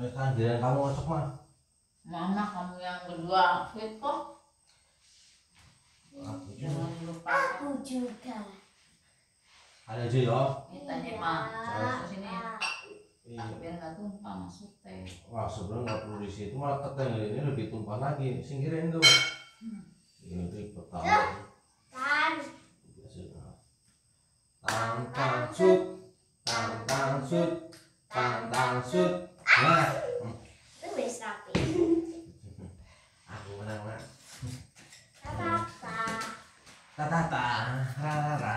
Eh, kan giliran kamu ngocok mah. Mana kamu yang kedua fit kok? Aku juga. Jangan lupa. Aku juga. Ada aja ya. Ini tadi mah terus sini Iya. biar nggak tumpah masuk teh. Wah sebenarnya nggak perlu di situ malah keteng ini lebih tumpah lagi. Singkirin tuh. Ini ribet tahu. Kan. Biasa. Tang tang sut, tang tang sut, tang tang sut. Nah, Itu wis rapi. aku menang mak. Apa-apa. Tatata, rara.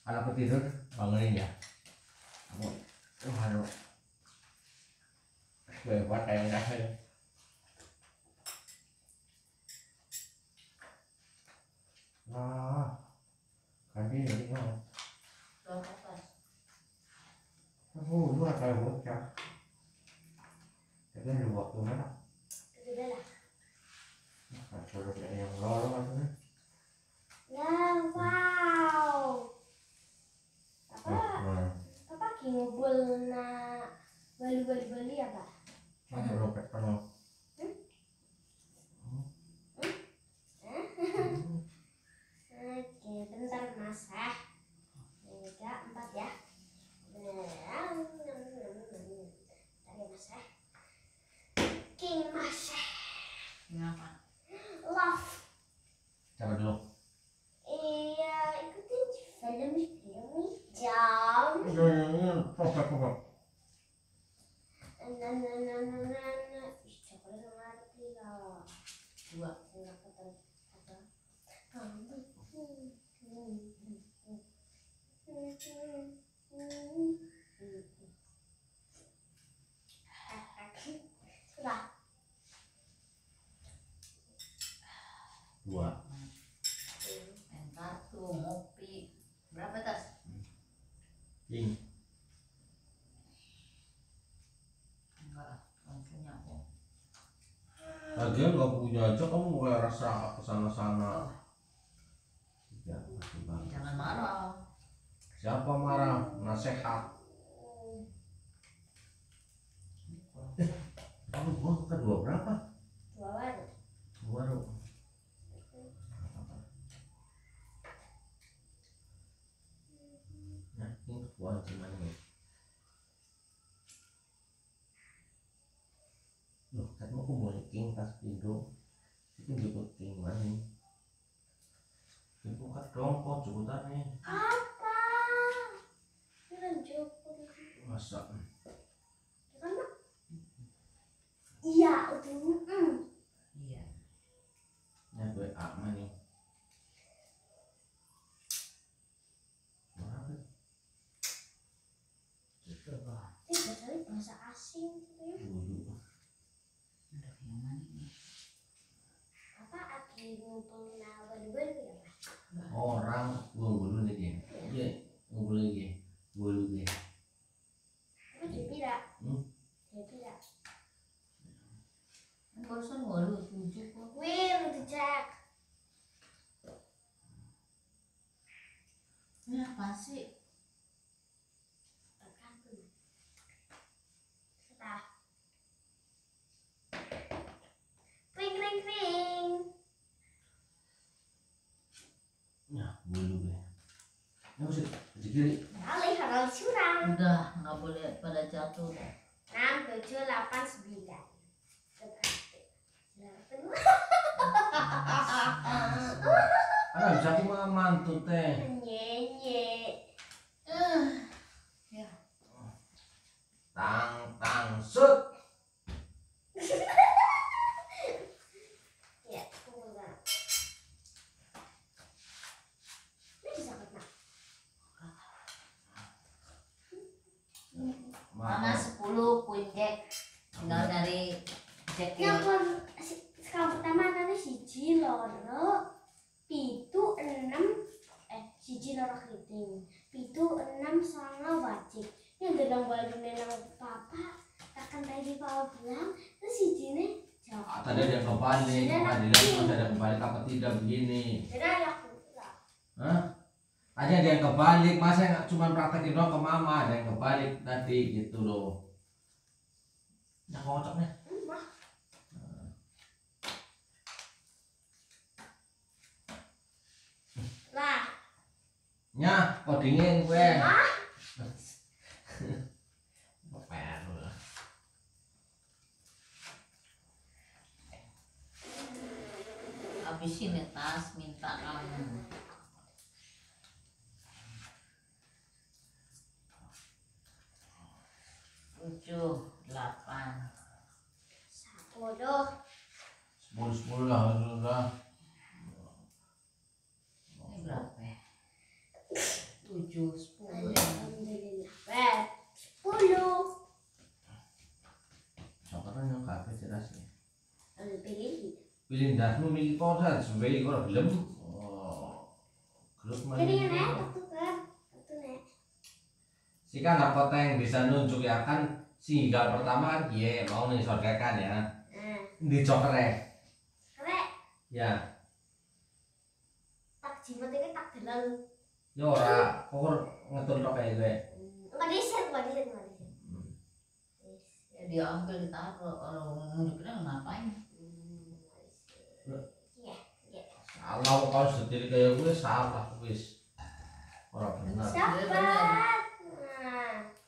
Kalau aku tidur, bangunin ya. Kamu, oh aduh. Bebas kayak enggak ya. Wah, ganti ini Aku luar kayak bocah. Tapi ada waktu mana? Itu bela. Suruh kayak yang lorong maksudnya. Ya, wow. Apa? Apa kinggul na bali-bali bali apa? aku roket penuh. Oke, bentar mas eh. Tiga, empat ya. Bentar ya mas eh. King mas eh. Kenapa? Love. Coba dulu. Iya, ikutin film film jam. Ini robek robek. Na na na na na na. Ih, coklat ngerti ya. Dua. Kenapa tuh? Apa? Sudah. Dua. Main kartu, ngopi. Berapa tas? King. Enggak lah, kamu punya kok. Punya aja kamu mulai rasa ke sana sana. Ya. Jangan marah. Siapa marah? Nasehat. Kamu gua ke dua berapa? Dua baru. Dua dong. Nah, ini kedua cuman ini. Loh, kan mau kumpul king pas pintu. King mana? Itu kan dongkot sebutannya. Apa? Ini kan Oh now. Udah, nggak boleh pada jatuh. 6, 7, 8, 9. Delapan. Ah, bisa aku mah mantu teh. Nyenye. Ya, Tang tang sut. Ya, tunggu Bang. Ini bisa kena. mana sepuluh queen jack. Tinggal dari jack Yang ini. per- si- sekali pertama tadi siji loro pitu enam eh siji loro keriting pitu enam sama wajib yang dalam balik nenang papa akan tadi papa bilang terus siji nih Ah, jawab Tadi ada kebalik, pengadilan terus ada kebalik apa tidak begini. jadi ayah pulang Hah? Ada yang kebalik, masa nggak cuma praktekin doang ke mama, ada yang kebalik tadi gitu loh. Nah, kocoknya. Mah. Lah, Nya, kok dingin gue. mah. Peper. Habisin ya tas minta kamu. Tujuh, delapan. Sepuluh. Sepuluh sepuluh lah, sudah. Ini berapa ya? Tujuh, sepuluh. Alhamdulillah. Sepuluh. Yang kafe ya. Pilih. Pilih dasmu milih kosan, sebagai kau belum. Oh, gelap Jadi main. nek, waktu kan, waktu nek. Si kan nggak kota yang bisa nunjuk ya singgah pertama kan iya mau nih kan ya Nah, di cokre rek, ya tak jimat ini tak deleng. yo ora pokok ngetul tok kayak gue Enggak diset, enggak diset, enggak diset. Hmm. Ya diambil ditaruh. Kalau nunjuknya ngapain? Hmm. Iya, iya. salah kau setir kayak gue salah wis ora benar Dapat.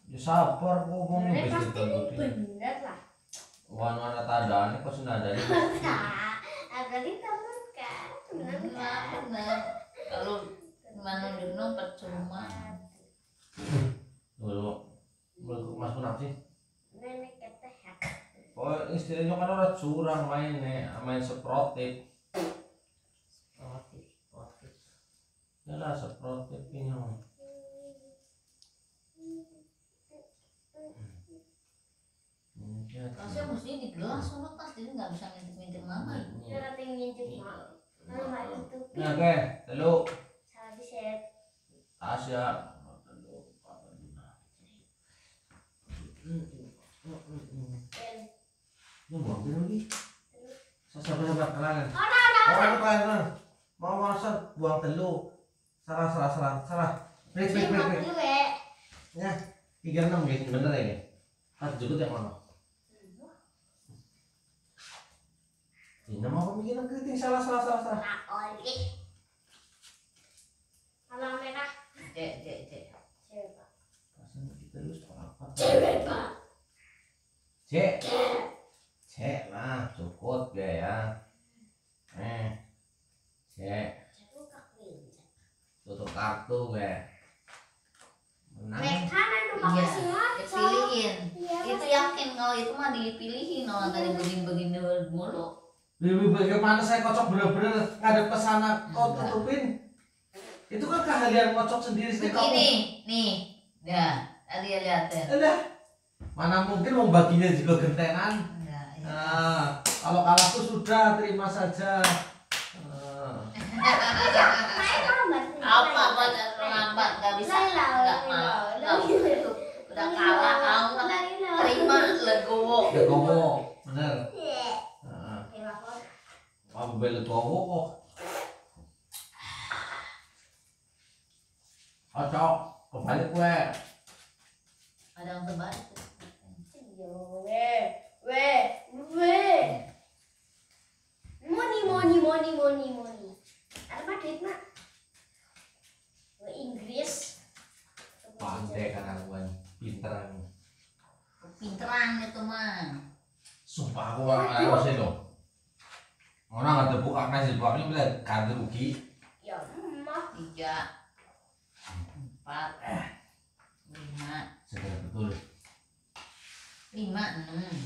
Ya sabar kok ngomong wis pasti ini bener lah. wan wana tandane kok senada Nah, berarti kamu kan, bener Benar, kan? benar. Kalau menunjuknya percuma. dulu menurut mas pun apa sih Nenek kata hak. oh istilahnya kan orang curang main nih main seprotif Sportif, sportif. ya lah seprotif ini mah. Hmm, ya, Tasnya mesti di gelas sama tas jadi nggak bisa ngintip-ngintip mama. Dia kata ngintip mak. Kalau nggak ditutupin, Nah, oke, telu salah diset. tas ya. Dan Ini buang dulu lagi. Sabar-sabar kelangan. Oh, no, no. Orang kelangan. Mau masak buang telu. Salah, salah, salah, salah. Break, break, break, Jimat break. dulu ya. Ya, tiga enam guys, bener ya. Harus juga yang mana? Ini mau pemikiran kritis salah, salah, salah, salah. Nah, oli. Kalau merah, Cek, cek, cek. cewek pak. Pasan kita terus apa? Cewek pak. Cek, cek lah, cukup ya ya. Eh, cek, Cewek kak winjak. tutup kartu gue. Menang. Mereka anu Iya, pakai si ngaco. dipilihin. Iya, Itu yakin kalau itu mah dipilihin orang tadi begini-begini mulu. Lebih bagaimana saya kocok bener-bener ngadep ke sana kau tutupin. Itu kan keahlian kocok sendiri sih kamu. Begini, nih. Ya, tadi ya lihatin. Udah. Mana membaginya juga gentengan. Enggak, ya. Nah, kalau kalah tuh sudah terima saja. Nah. Apa buat terlambat nggak bisa nggak mau nggak itu udah kalah kamu kan terima legowo ya kamu bener. Nah, Iya. kamu beli tua kok. Kocok, kebalik gue. ada yang terbalik Money, money, money, money, money. Ada apa duit? Ke Inggris. Pandai kan aku kan, pinter aku. pinteran itu mah Sumpah aku orang harus itu. Orang nggak karena sih, bukannya bisa ganti rugi. Ya, emak. tiga empat lima Segera betul. Lima enam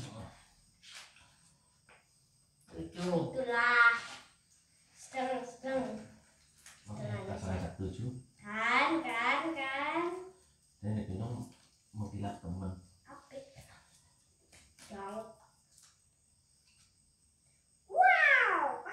tujuh Itulah. Sedang, sedang. Kasar agak tujuh. Kan, kan, kan. Dan itu dong mau bilang temen. Apik. Daud. Wow,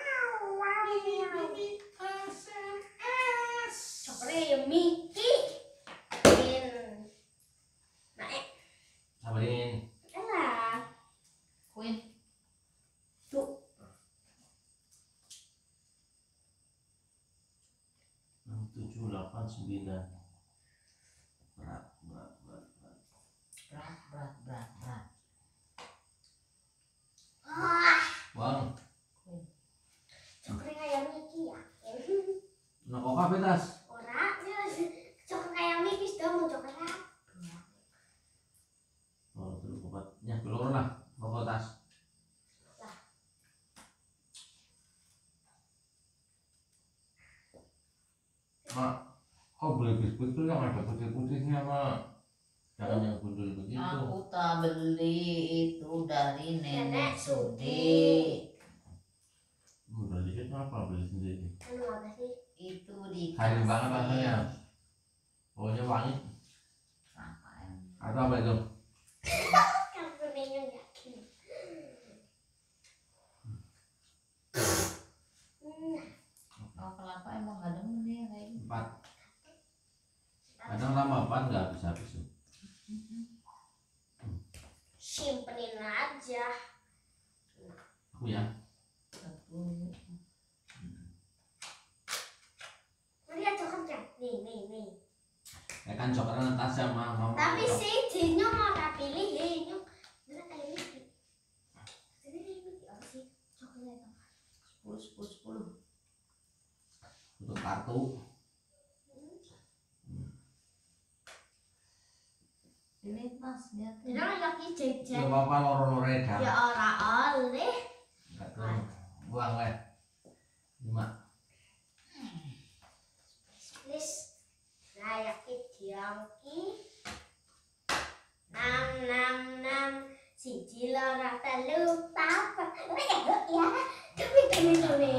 Kuya. Ya kan coklatnya Natasha ya, mah mau. Tapi si dinyo mau tak pilih dinyo. Sepuluh sepuluh sepuluh. Untuk kartu. Ini mas, lihat. Ini lagi jajan. Ya apa-apa loro-lore Ya orang oleh. Buang weh. Lima. Please. Saya diangki. Nam nam nam. Siji loro telu papat. Ora ya, Dok, ya. Kami kami kami.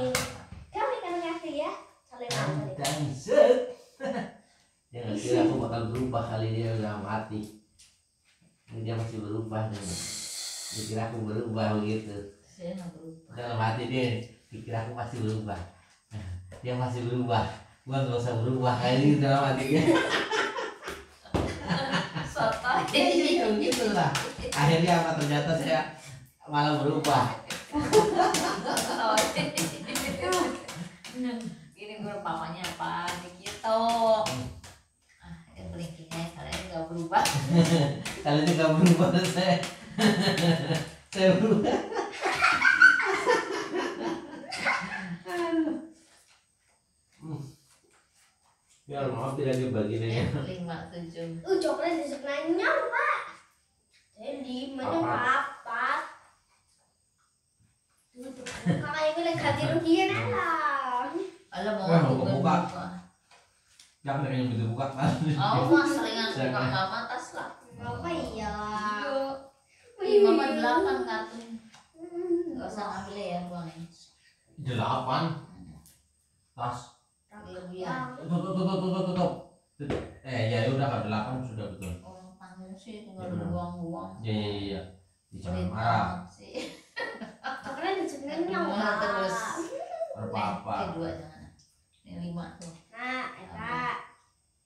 Kami kami ngasih ya. Saling saling. Dan set. Nggak kira aku bakal berubah kali dia udah mati. Ini dia masih berubah nih. Dia kira aku berubah begitu. Saya nggak berubah Dalam hati dia dikira aku pasti berubah. Nah, Dia masih berubah. Gua nggak usah berubah kali ini dalam hati dia. soto Iya gitu lah. Akhirnya apa ternyata saya malah berubah. ini gue papanya apa gitu ah yang kelingkingnya kalian nggak berubah Kali ini nggak berubah saya. saya berubah. kalau mau tidak dibagi bagiannya ya eh, lima tujuh. Uh coklat di sebelahnya pak. Jadi mana apa? Kakak ini lagi ganti rugi lah eh, alam mau buka. jangan hanya bisa buka. Kan oh mas seringan buka mama tas lah apa iya? Lima mama delapan kartu Gak usah ambil ya uangnya Delapan? Tas. Kelebihan. Tutup tutup tutup tutup. Eh ya udah kalau delapan sudah betul. Orang tamu sih tinggal Ya, buang-buang. Ya ya ya. ya. Jangan marah. banget sih. Coklat di sebenarnya, Terus. Pak. Apa Eh, eh, dua jangan. Ini lima tuh. Nah, Eta.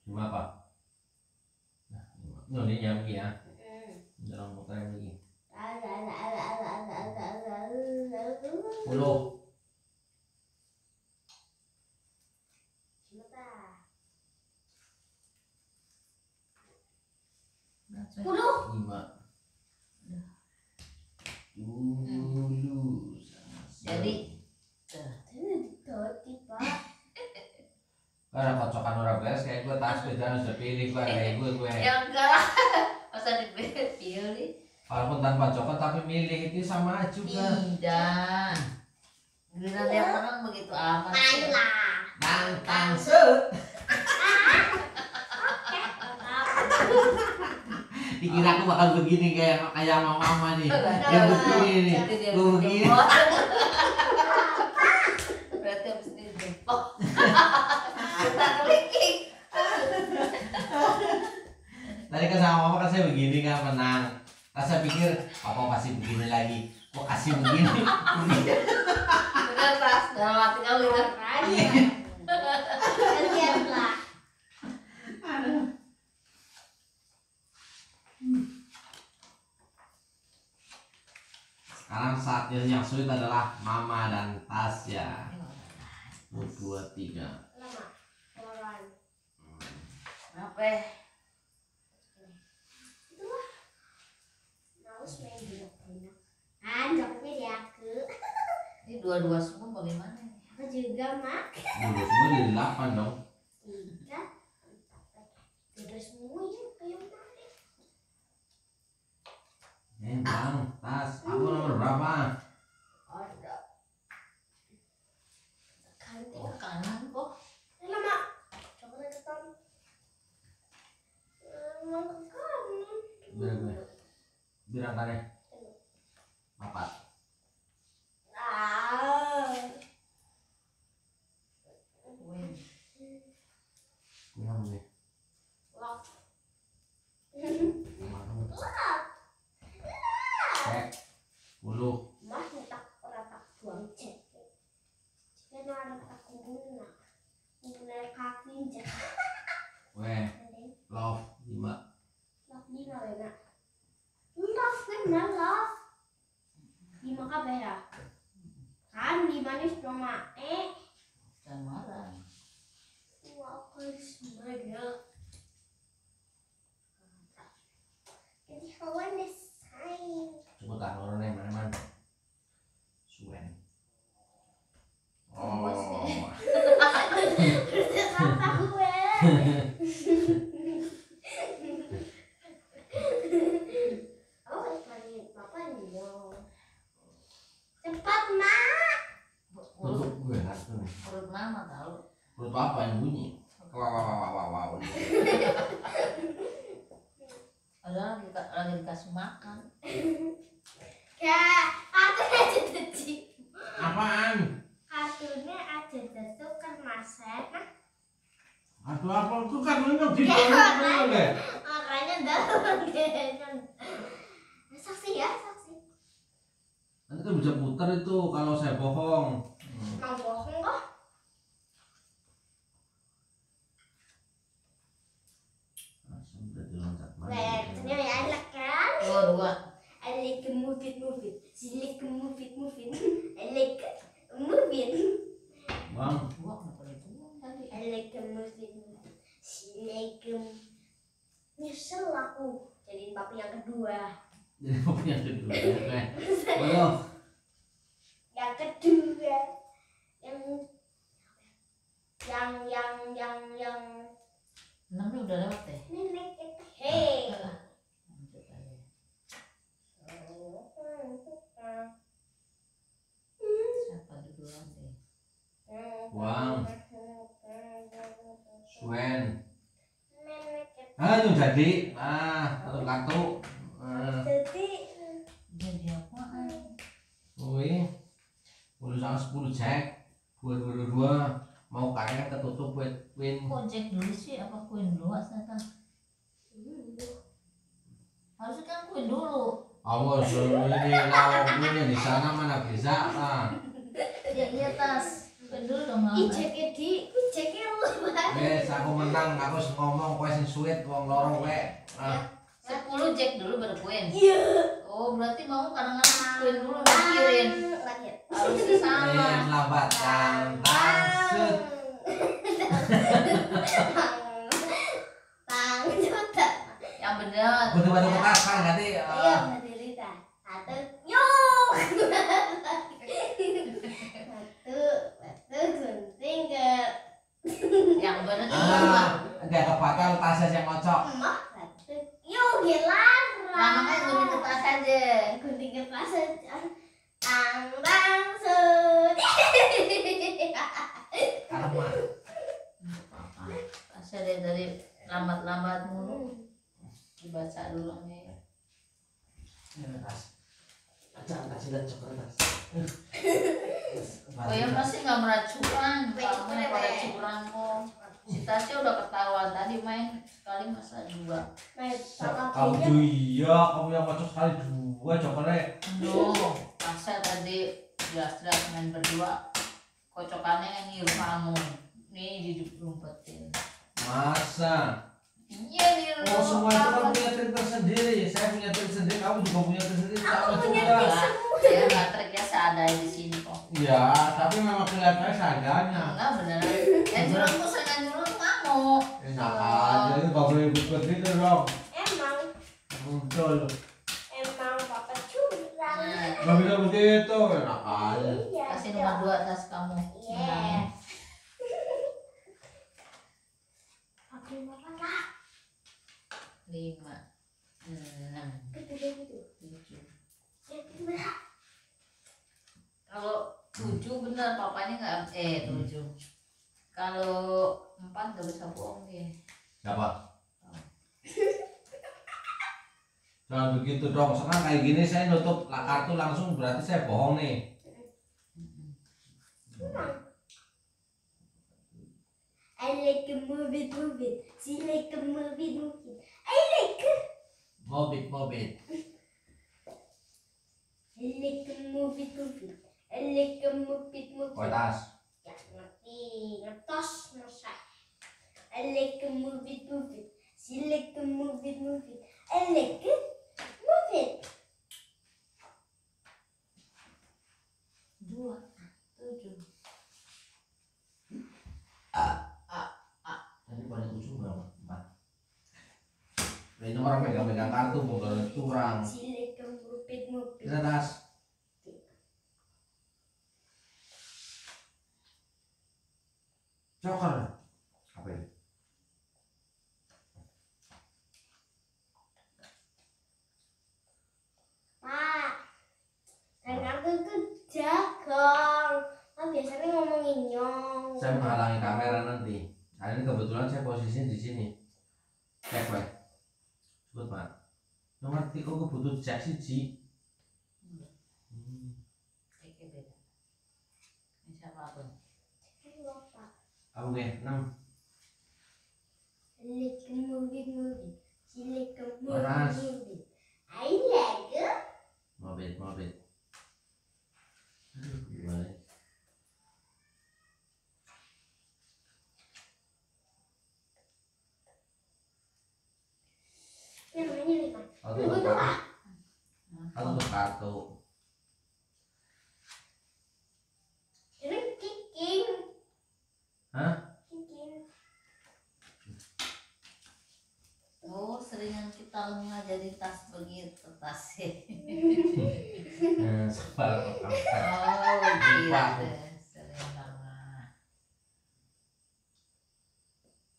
Lima apa? Nah, lima. Ini yang begini ya. Hmm. Dalam muka yang begini. Ala, Sepuluh. Lima. Dulu. Jadi. Karena kocokan orang beres kayak gue tas gue jangan sudah pilih gue kayak gue gue. ya enggak. Masa dipilih? Walaupun tanpa coklat tapi milih itu sama juga. Tidak. Giliran dia menang begitu amat. Ayolah. Nantang set. Dikira aku bakal begini kayak kayak mama mama nih. Dia begini nih. Gue begini. Berarti habis ini jempol. Kita kelingking. Tadi kan sama mama kan saya begini kan menang. Terus saya pikir papa pasti begini lagi. Kok kasih begini? Bener tas. Dalam hati kamu bener. Makanya. Kasihan lah. Sekarang saatnya yang sulit adalah mama dan Tasya. Satu, dua, tiga. Lama. Orang. apa Mau main blok enak. Ah, di aku. ini dua-dua semua bagaimana Aku juga mak. Dulu semua jadi delapan dong. Tiga, empat. Tiga semua ya kayak mana? Eh bang, tas. Aku nomor berapa? Ada. Ganti. oh kanan kok Ini mak. Coba lihat kan. Emang ke kanan. Biar gue. Biar angkanya. Empat. Ah. win Punya nih. Lock. Mana? Cek. Puluh. Mas tak orang tak buang cek. Jika ada tak guna. Guna kaki cek. Weh, love lima. Lock lima ya nak. Lock kan lock. Lima kabeh ya. Kan lima nih cuma eh. jangan marah Wah, aku semuanya. Jadi kawan desain. Coba tak orang yang mana mana. Suen. Oh. Bos, ya. Terus apa gue? Oh, ikan papa nih. Cepat, Mak. huruf Tutup gue harus nih. Nama tahu Huruf apa yang bunyi? Wah wah wah wah wah wah. ada lagi lagi dikasih makan Ya, kartunya aja tadi. Apaan? Kartunya aja tuh kan masak. Nah, Aduh apa itu kan memang di bawah deh. makanya dalam genang. Saksi ya, saksi. Nanti kan bisa putar itu kalau saya bohong. Hmm. Mau bohong kok? Langsung ya enak kan? dua dua I like to move it, move it. She like to move it, move it. I like to move it. Bang, dua kenapa itu tadi I like to move it, move it. She like to nyesel aku papi yang kedua. jadi yang kedua ya. Bodoh. Yang kedua yang yang yang yang yang enam ini udah lewat deh lanjut aja siapa duluan deh. Suen. nenek itu Ah, itu jadi. Ah, satu kartu. Ah, jadi jadi apaan wih. Udah sama sepuluh cek. Dua dua dua. Mau kaya ketutup buat win. kok cek dulu sih apa kuin dulu asal harusnya kan kuin dulu Awas, ini lawannya di sana mana bisa. Ah, ya iya tas. Kuin dulu dong Mama. ceknya di banget wes aku menang. Aku ngomong kue sing sweet, wong loro we. Ah, sepuluh jack dulu baru kuin iya. Oh berarti mau kadang-kadang kuin dulu mikirin harusnya sama. Eh, lambatkan tangsut. tang cepat yang bener Butuh batu petasan nanti. Ah, berdiri dah. Satu, yuk. Satu, satu, gunting ke yang bener itu Ah, mah agak kebatal tasnya yang ngocok. emak. Satu, yuk, gelar. nah makanya gunting kertas aja Gunting kertas aja. Tang, tang, sud. Karena tasnya dari dari lambat-lambat mulu dibaca dulu nih. Jangan kasih dan coklat oh ya pasti nggak meracukan kamu wait. curang kok. Si Tasya udah ketahuan tadi main sekali masa dua. Kamu iya, kamu yang ngocok sekali dua coklat. Duh, Tasya tadi jelas-jelas main berdua. Kocokannya ngiru kamu. Nih dirumpetin Masa? Iya niru Oh semua itu kan kamu. punya trik tersendiri. Saya punya trik sendiri, kamu juga punya trik sendiri. Aku punya trik Enggak, ya nggak trik ya seadanya di sini kok Ya, tapi memang kelihatannya seadanya. enggak beneran yang curang tuh dulu tuh kamu Enak aja, ini bagus ribut begitu dong. Emang, Betul. emang papa curang. Gak bisa begitu, enak aja. Iya. kasih nomor dua tas kamu. Yes. Pakai apa lah? Lima, enam, tujuh. Kalau tujuh bener papanya nggak eh tujuh. Kalau empat nggak bisa bohong dia. Siapa? Jangan begitu dong, sekarang kayak gini saya nutup la- kartu langsung berarti saya bohong nih. I like a movie movie. She like a movie movie. I like Mobit, mobit. I like a movie movie. I like a movie movie. Kualitas. Ya ngerti, ngetos masa. I like a movie movie. She like a movie movie. I like a movie. Dua, tujuh. Tadi paling ujung berapa? Empat. Ini orang megang-megang kartu, mau curang. Movie movie. Kita tas. Joker. Apa ini? Pak, kan aku tuh jagung. Kan biasanya ngomongin nyong. Saya menghalangi kamera nanti. Nah, ini kebetulan saya posisinya di sini. Cek, Pak. Sebut, Pak. Nomor tiga aku butuh cek siji. Hmm. Oke. Apa gue? Enam. Like a movie movie. She like a movie Panas. movie. I like a Mobit, mobit. Aduh, gimana? yang namanya lima. Satu untuk kartu. Ini kicking. Hah? Kicking. Oh, seringan kita lengah jadi tas begitu tasnya. Eh, Sabar, kamu. Oh, gitu. Sering banget.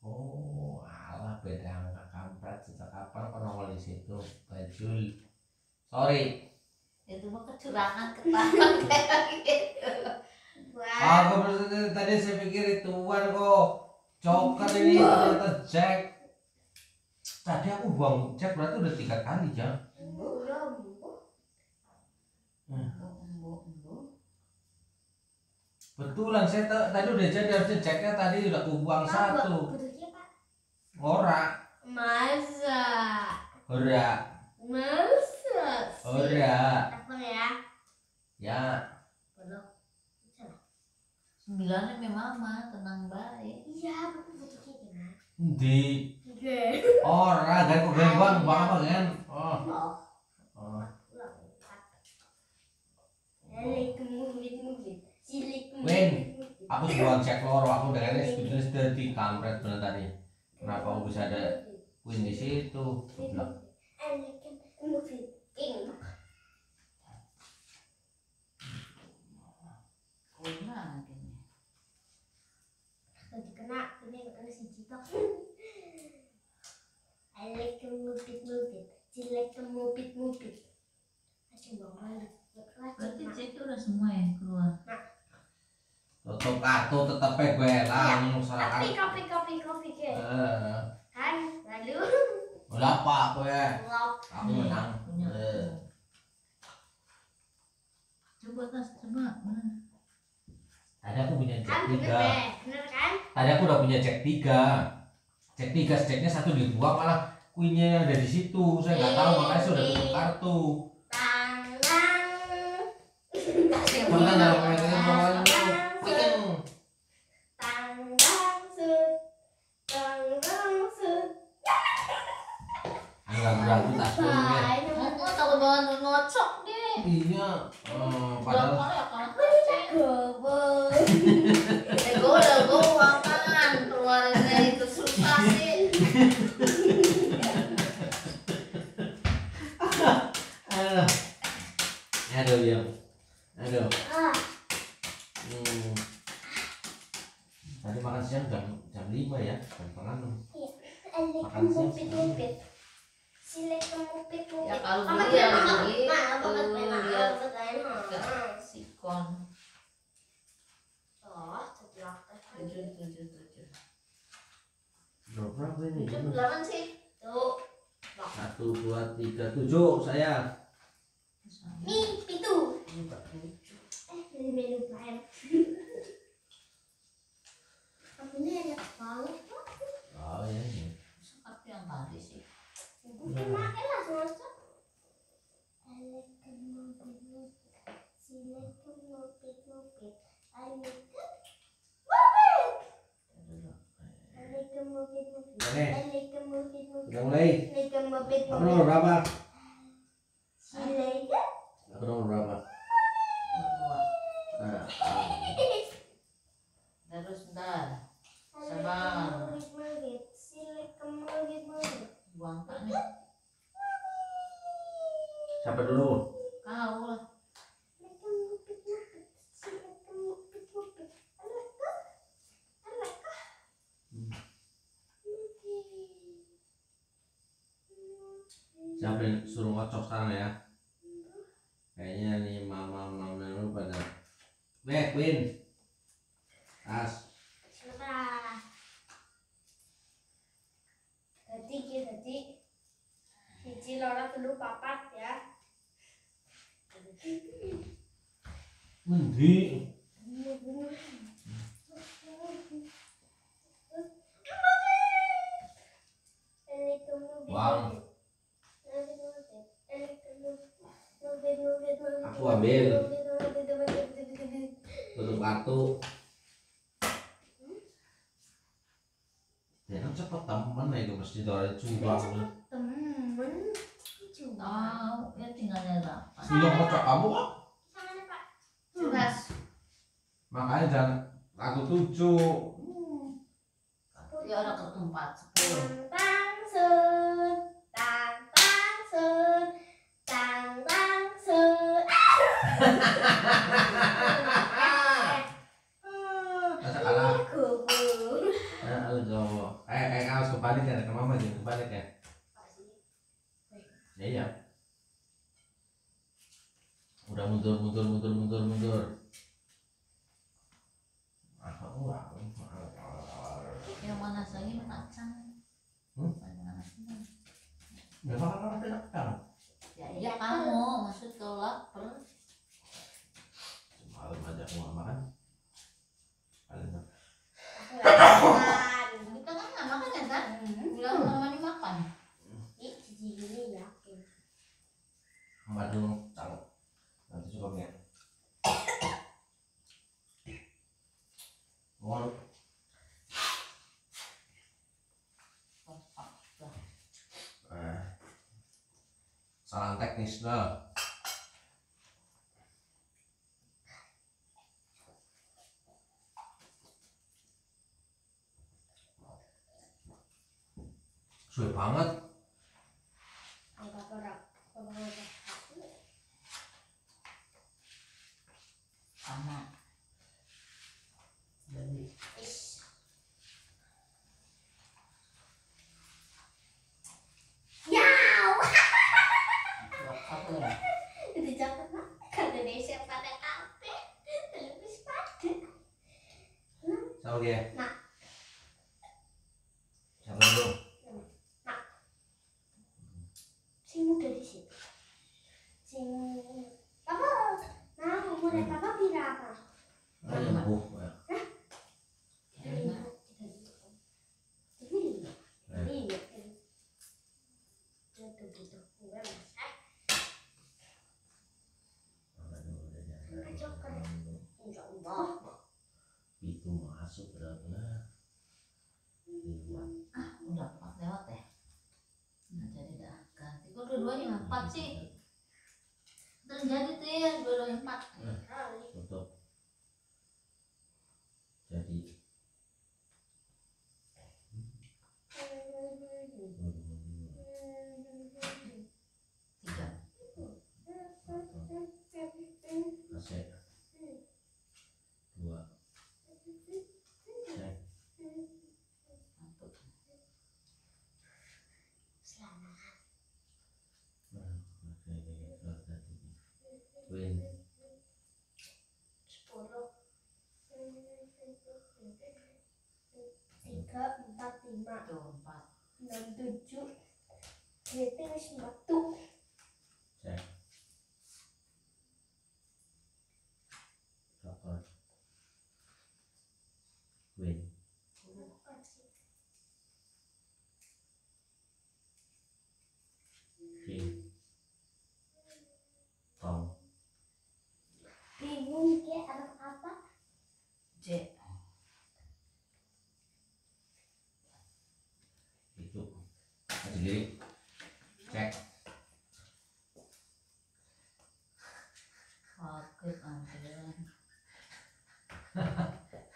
Oh, alah beda angka kampret sejak kapan kau nongol di situ? Bajul. Sorry. Itu mah kecurangan ketahuan kayak gitu. Wah. Aku berarti tadi saya pikir ituan kok. Ini ternyata Jack. Tadi aku buang Jack berarti udah tiga kali jam. Embu, embu. Betulan saya ta- tadi udah jadi harusnya Jacknya tadi udah aku buang satu. Ora, Masa. ora, Masa. ora. Telepon ya. Ya. Sembilannya memang mama tenang baik. Iya, di Oke. ora kan kok gak bang bang apa kan? Oh, Oh. oh. Like movie movie. Cilik Wen. Aku buang Jack loro, aku udah kayaknya sebetulnya sudah di kampret bener tadi. Kenapa aku bisa ada Queen di situ? Goblok. I like a movie. King. Gimana gini? Tadi kena ini kena si Cito. I like a movie movie. She like a movie movie. Asyik bang balik. Berarti cek udah semua yang keluar. Tutup kartu tetep gue lah, salah Kopi kopi kopi kopi ke. Eh, Kan lalu udah apa aku ya? Aku menang. Punya. Eh, Coba tas, coba. Mana? Tadi aku punya Kan Jack bener tiga. bener kan? Tadi aku udah punya Jack tiga. Jack tiga, Jacknya satu dibuang malah Queennya ada di situ. Saya nggak tahu makanya saya udah tutup kartu. Tangan. Mana hallelujah 好吧。siapa suruh ngocok sana ya? Kayaknya nih mama mama lu pada back Queen mundur mundur mundur mundur mundur. Yang mana saya kacang hmm? Yang mana saya kacang Love. yeah. Sí.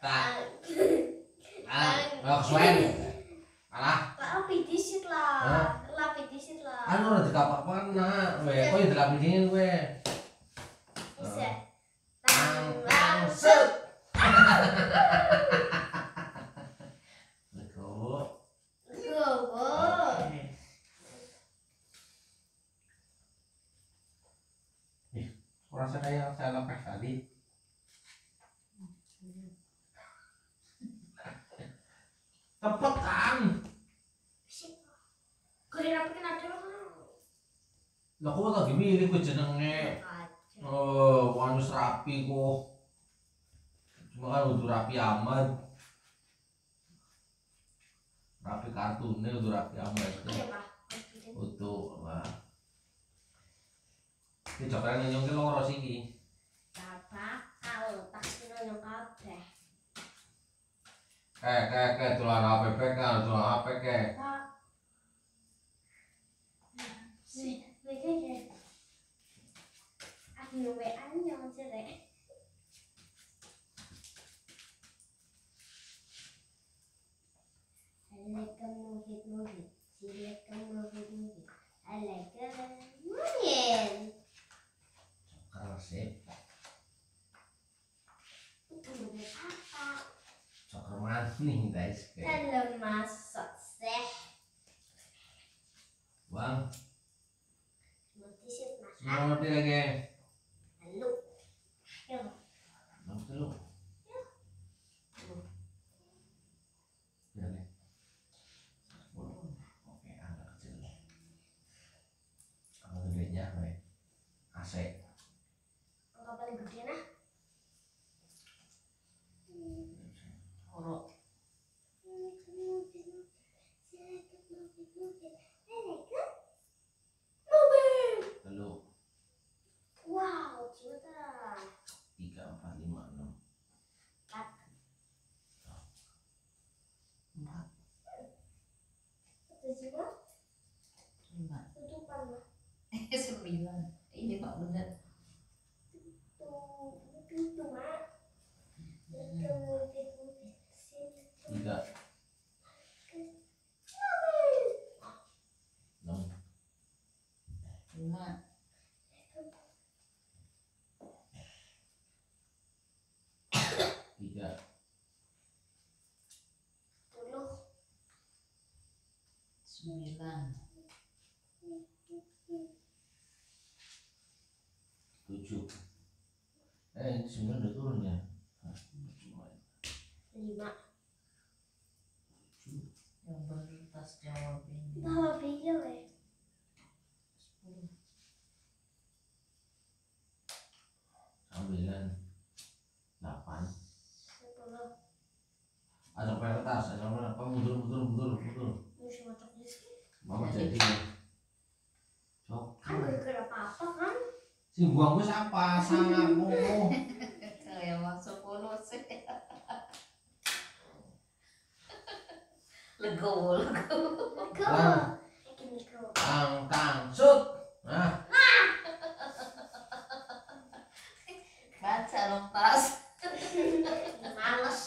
Tak. Ah, mau kesuwen. Kalah. lah pidisit lah. Pidisit lah. Anu udah dikapak mana? We, dikapak dingin bisa tang tang set. Betul. go Rasa kayak saya lepas tadi. Cepet kan? Kurir apa kena dulu Lah kok lagi milih gue jenenge. Oh, wanus rapi kok. Cuma kan udah rapi amat. Rapi kartunnya udah rapi amat. Utuh lah. Ini coklatnya nyongkel loro sih ki. Bapak kalau tak kena yang kabeh Kayak kayak kayak tulang APP kan, tulang Si, mereka ya Aku WA yang cerek Alaikum muhid Cokal sih. Tunggu apa? Cokal maning guys. Kayak. Kalau masuk seh Bang, Notisit mas mau ngerti lagi? Halo Yo Ngerti lu? Ya nih. Sepuluh. Oke, agak kecil. Kalau gedenya, we. AC. Angka paling gede nah Orok. Lalu Wow, juta. tiga, empat, lima, enam. Empat. Satu juta, Lima. tutupan lah. Sembilan. Ini pak bener. Tuh, itu mak. Itu, itu, sini. Tiga, enam, Lima. tiga, Puluh. Sembilan. tujuh. Eh, sembilan udah turun ya? Lima. Yang bertas jawab ini. Bawa video ya. Sepuluh. Sembilan, delapan, Sepuluh. Sing buang ku siapa? Sangatmu. Kayak masuk sepuluh sih. Legowo, legowo. Go. Lang. Ini go. Tang tang sut. Nah, Baca lepas. Males.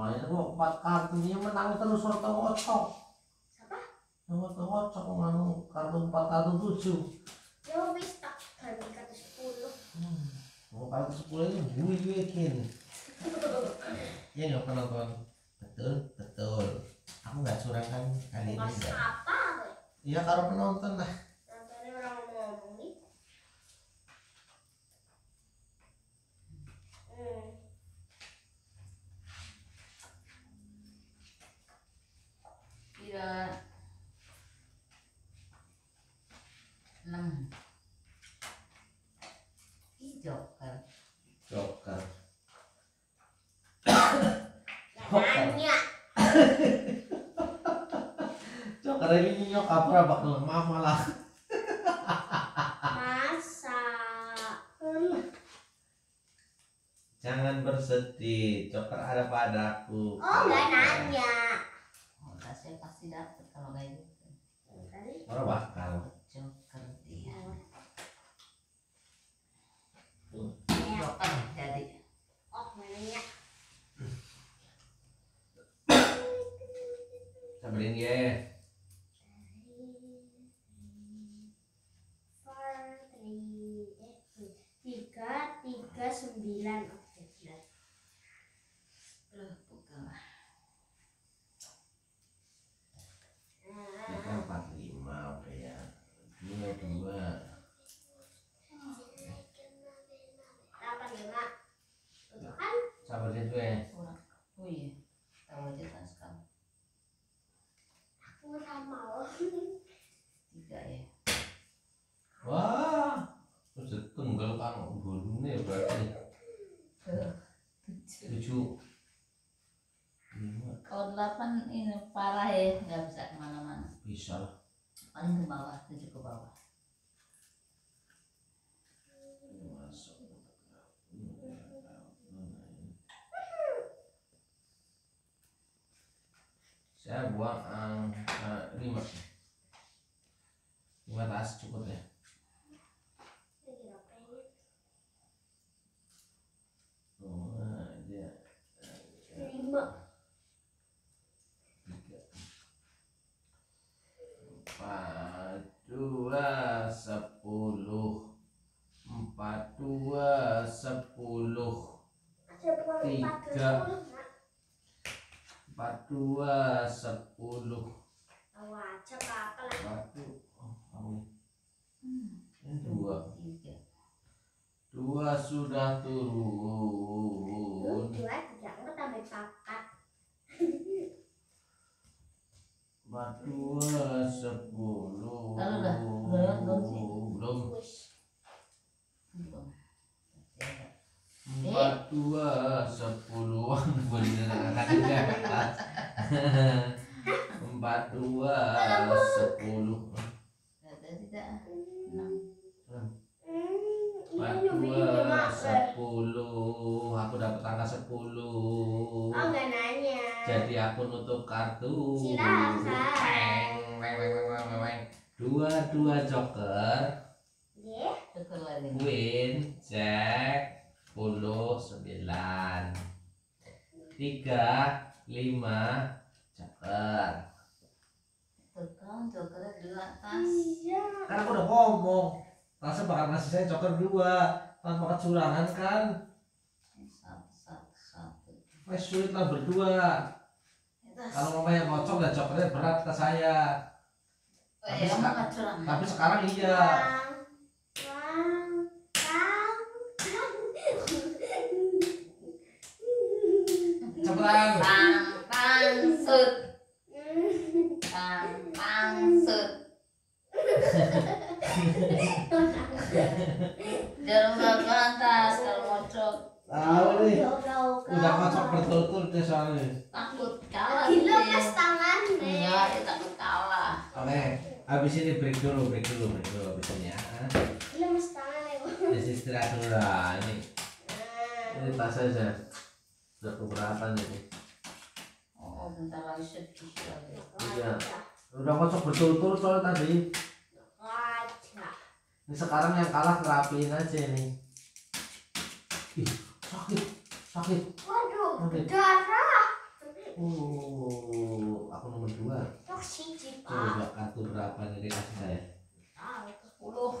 main kok empat kartu ini menang terus rata ngocok. Siapa? Nganu kartu empat kartu tujuh. Yo wis tak ganti kartu sepuluh. Mau kartu sepuluh ini gue bikin. Ya nggak penonton. Betul, betul. Aku nggak curang kan kali ini. Enggak. apa? Iya kalau penonton lah. Nontonnya orang ngomong nih. Hmm. Kira enam. Hijau kan. Joker. Nanya. Joker ini nyok apa apa lemah malah. Masa. Jangan bersedih. Joker ada padaku. Oh nggak nanya. Oh, saya pasti dapet kalau kayak gitu. Tadi. Orang bakal. Joker Joker jadi. Oh nanya. Sabarin ya. Eh, tiga, tiga, sembilan. Oke, jelas. Aduh, bukan lah. Tiga empat lima oke ya. Dua dua. Delapan, lima. Tuh kan? Sabarin tuh ya. Kurang. Oh iya. Tahu aja kan sekarang. Aku sama lo. Tiga ya. Wah. Terus tunggal kan bulunya berarti Tujuh. tujuh. Lima Kalau delapan ini parah ya, nggak bisa ke mana-mana. bisa lah. Paling ke bawah, tujuh ke bawah. Masuk. Saya buang angka lima. Lima tas cukup ya. Lagi ngapain? Dua aja. Lima. Tiga. Empat dua sepuluh. Empat dua sepuluh. Saya bukan empat ke Tiga. sepuluh, Nak. Empat dua sepuluh. Tahu aja apa-apa lah. Satu. Oh, kamu. Hmm. Ini dua. Tiga. Dua sudah turun. dua tambah pakat. Sepuluh. Belum. Empat dua sepuluh. Bener kan Dua joker. Ye. Syukur lagi. Queen, Jack, puluh sembilan. Tiga, lima, joker. Tuh kan jokernya di atas. Iya. Kan aku udah ngomong. Rasa bakal ngasih saya joker dua tanpa kecurangan kan? Satu, satu, satu. Wes sulit lah berdua. Atas. Kalau mama yang ngocok dan jokernya berat ke saya. Oh, ya, kamu nggak curang. Tapi sekarang iya. Cepetan. Kalau Tahu nih. Udah yo. kocok bertutur deh soalnya. takut kalah Gila dia. mas tangan Enggak, dia takut kalah. Oke, habis ini break dulu, break dulu, break dulu habis ini ya. Mas tangan ya. Jadi istirahat dulu lah ini. Nah, Ini tas aja. Udah keberatan ini. Oh, bentar lagi sedih. Iya. Udah kocok bertutur soalnya tadi. Wajah. Ini sekarang yang kalah kerapiin aja nih. Ih, sakit, sakit. Waduh, Oke. darah. Uh, aku nomor dua. Coba kartu berapa nih dikasih saya? Tahu. Sepuluh.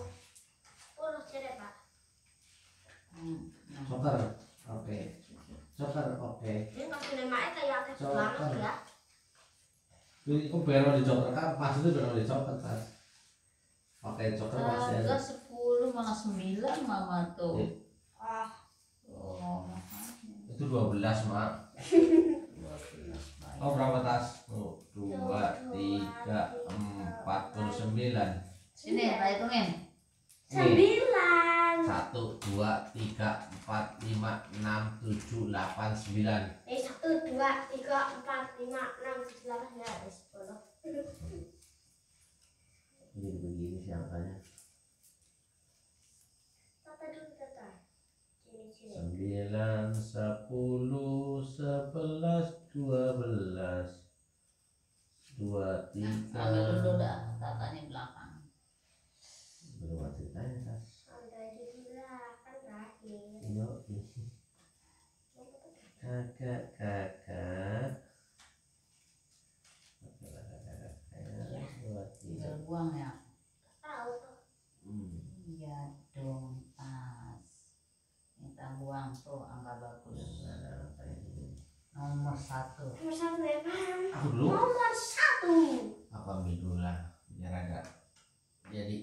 Urus cere pak. Hmm. nah. Joker, oke. Joker, oke. Ini kayak aktif Coba. banget ya. Ini kok baru di joker kan? Pas itu baru di joker kan? Oke, joker masih Harga ada. sepuluh malah sembilan mama tuh. Iya. Ah, Oh, Itu 12 mak. Oh berapa tas? Oh, dua, tiga, empat puluh sembilan. Sini, tak hitungin. sembilan. Satu, dua, tiga, empat, lima, enam, tujuh, delapan, sembilan. Eh satu dua tiga empat lima enam tujuh delapan sembilan eh, sepuluh. Ini begini siapanya? Tata dulu tata. Sini sini. Sembilan, sepuluh, sebelas, dua belas, dua, tiga. Ambil dulu dah, tatanya belakang. Belum ada ceritanya tas. Ada di belakang terakhir. Yo, kakak, kakak. Tinggal buang ya. Tahu. Hmm. Iya dong, buang tuh angka bagus. Kayak gini. Nomor satu. Nomor satu ya dulu. Nomor satu. Aku ambil dulu lah, biar agak jadi.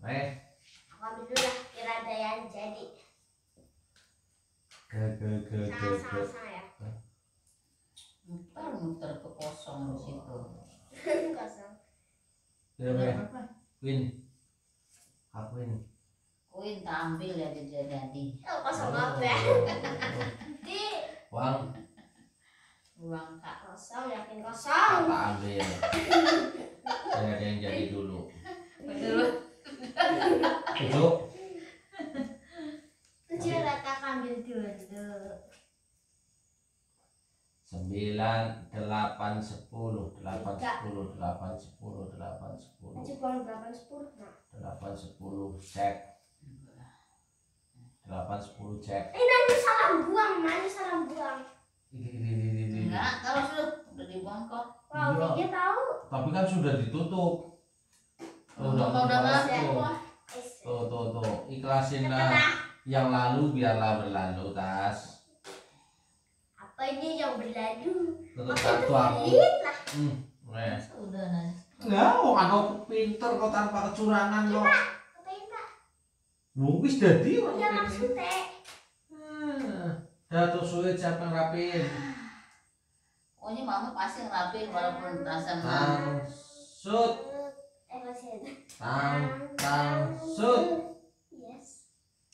Eh, Aku ambil dulu lah kira ada yang jadi. ke ke ke ke ke. sama ya. Muter muter ke kosong di situ. Kosong. Udah berapa? Win. Aku win. Koin tak ambil ya jadi jadi. Oh, kosong apa ya? Di Uang Buang kak. kosong yakin kosong. apa ambil? Saya ada yang jadi dulu. Betul. Tujuh. Tujuh rata ambil dulu. Sembilan, delapan, sepuluh, delapan, sepuluh, delapan, sepuluh, delapan, sepuluh, delapan sepuluh delapan, sepuluh, cek. Delapan, sepuluh, cek. Eh nanti salah buang, nanti salah buang. Ini, ini, ini, ini, ini. Enggak, kalau sudah udah dibuang kok. Wow, Iya. dia tahu. Tapi kan sudah ditutup. Tuh, udah udah tuh. Tuh, tuh, tuh. Ikhlasin lah. Kena. Yang lalu biarlah berlalu, tas. Apa ini yang berlalu? Tutup kartu itu aku. pelit lah. Hmm. Udah nanti. Enggak, aku pinter kok tanpa kecurangan kok. Lu wis dadi orang Iya pinter. maksudnya. Hmm. Dah tuh sulit siapa yang rapiin. Pokoknya mama pasti ngerapiin walaupun rasa mama. Tang sut, Eh tang tang sut. Yes.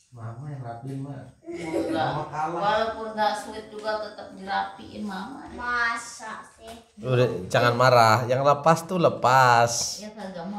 Mama yang rapiin mah. Enggak. Mama kalah. Walaupun nggak sweet juga tetap dirapiin mama. Masa sih? Udah jangan marah. Yang lepas tuh lepas. Ya kagak